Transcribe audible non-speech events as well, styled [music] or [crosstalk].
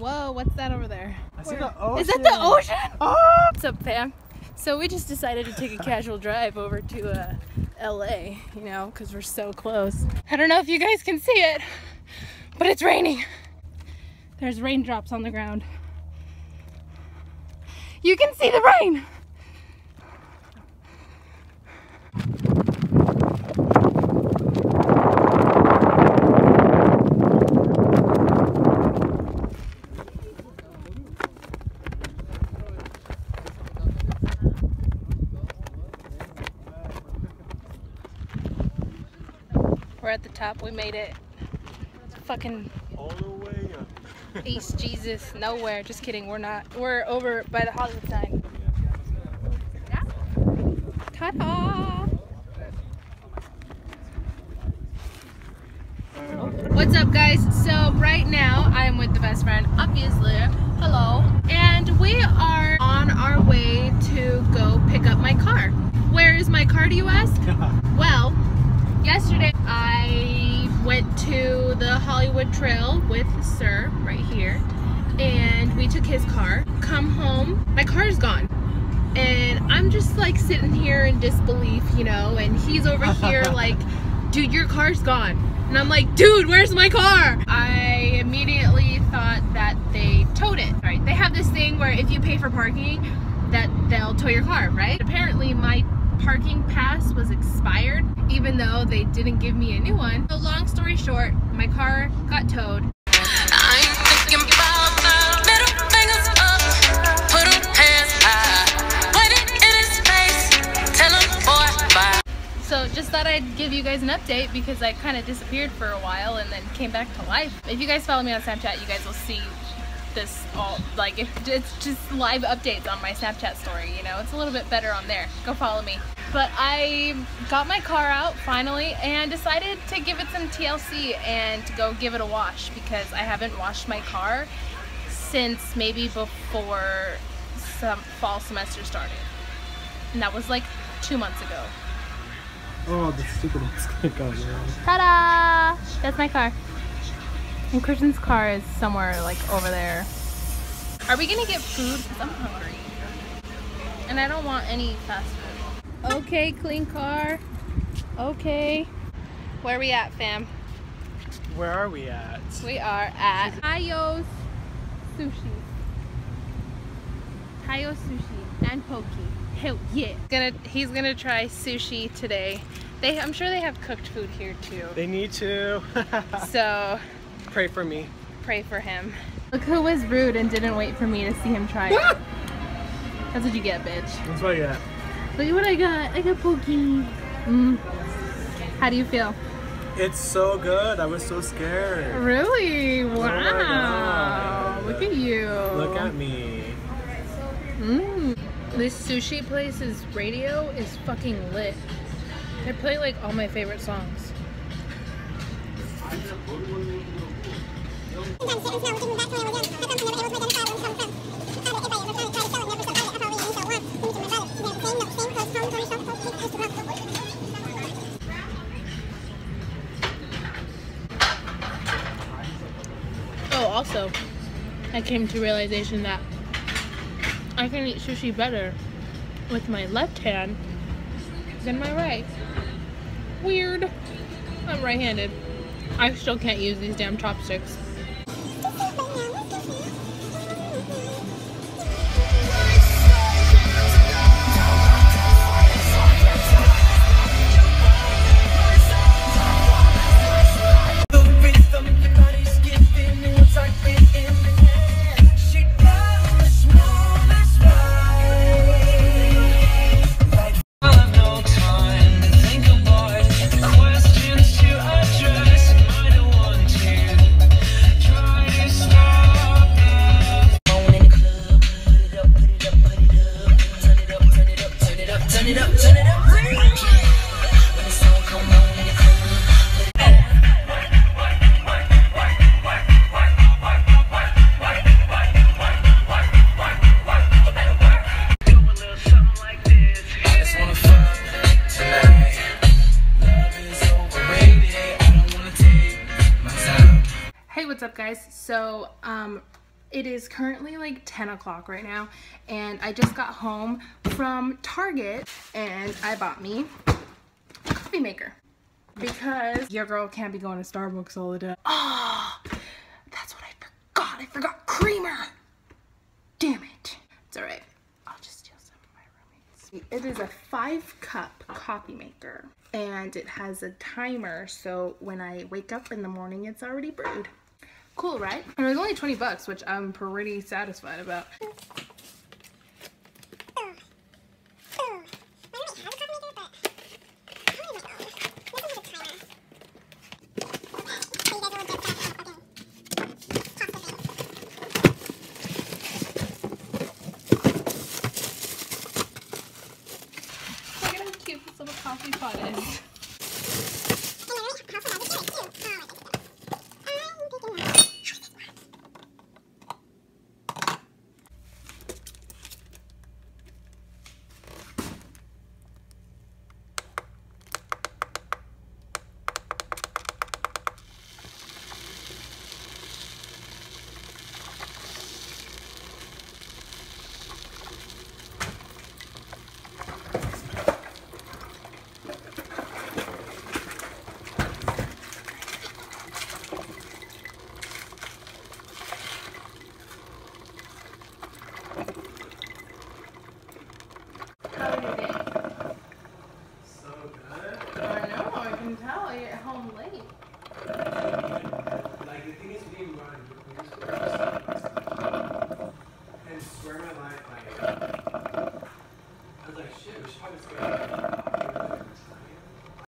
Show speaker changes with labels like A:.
A: Whoa, what's that over there?
B: I see the ocean.
A: Is that the ocean?
B: Oh!
A: What's up, fam? So we just decided to take a casual drive over to uh, LA, you know, because we're so close. I don't know if you guys can see it, but it's raining. There's raindrops on the ground. You can see the rain. We're at the top. We made it. It's fucking
B: All the way up. [laughs]
A: East Jesus nowhere. Just kidding. We're not. We're over by the Hollywood sign. Ta-da! What's up, guys? So right now I'm with the best friend, obviously. Hello. And we are on our way to go pick up my car. Where is my car, do you ask? [laughs] Yesterday I went to the Hollywood Trail with Sir right here, and we took his car. Come home, my car's gone. And I'm just like sitting here in disbelief, you know, and he's over [laughs] here like, dude, your car's gone. And I'm like, dude, where's my car? I immediately thought that they towed it, right? They have this thing where if you pay for parking, that they'll tow your car, right? Apparently my parking pass was expired, even though they didn't give me a new one. So long story short, my car got towed.
C: I ain't thinking about the middle fingers up, put 'em hands high, waiting in his face, tell him boy bye.
A: So just thought I'd give you guys an update because I kind of disappeared for a while and then came back to life. If you guys follow me on Snapchat, you guys will see this all like if it's just live updates on my Snapchat story. You know, it's a little bit better on there. Go follow me. But I got my car out finally and decided to give it some TLC and go give it a wash because I haven't washed my car since maybe before some fall semester started. And that was like two months ago.
B: Oh, the stupid mosquito got me.
A: Ta-da! That's my car. And Christian's car is somewhere like over there. Are we gonna get food? Cause I'm hungry. And I don't want any fast food. Okay, clean car. Okay. Where are we at, fam?
B: Where are we at?
A: We are at Hayo's Sushi. Hayo Sushi and Poke. Hell yeah. Gonna he's gonna try sushi today. They I'm sure they have cooked food here too.
B: They need to. [laughs]
A: So
B: Pray for me.
A: pray for him. Look who was rude and didn't wait for me to see him try it. That's what you get, bitch.
B: That's what I got.
A: Look at what I got. I got poke. Mm. How do you feel?
B: It's so good. I was so scared.
A: Really? Wow.
B: God.
A: Look at you.
B: Look at me.
A: Mm. This sushi place's radio is fucking lit. They play like all my favorite songs. Oh, also, I came to realization that I can eat sushi better with my left hand than my right. Weird. I'm right-handed. I still can't use these damn chopsticks. Hey, what's up, guys? So, um, It is currently like 10 o'clock right now, and I just got home from Target and I bought me a coffee maker because your girl can't be going to Starbucks all the time. Oh, that's what I forgot. I forgot creamer. Damn it. It's all right. I'll just steal some of my roommates. It is a five cup coffee maker and it has a timer so when I wake up in the morning it's already brewed. Cool, right? And it was only 20 bucks, which I'm pretty satisfied about. Look at how cute this little coffee pot is.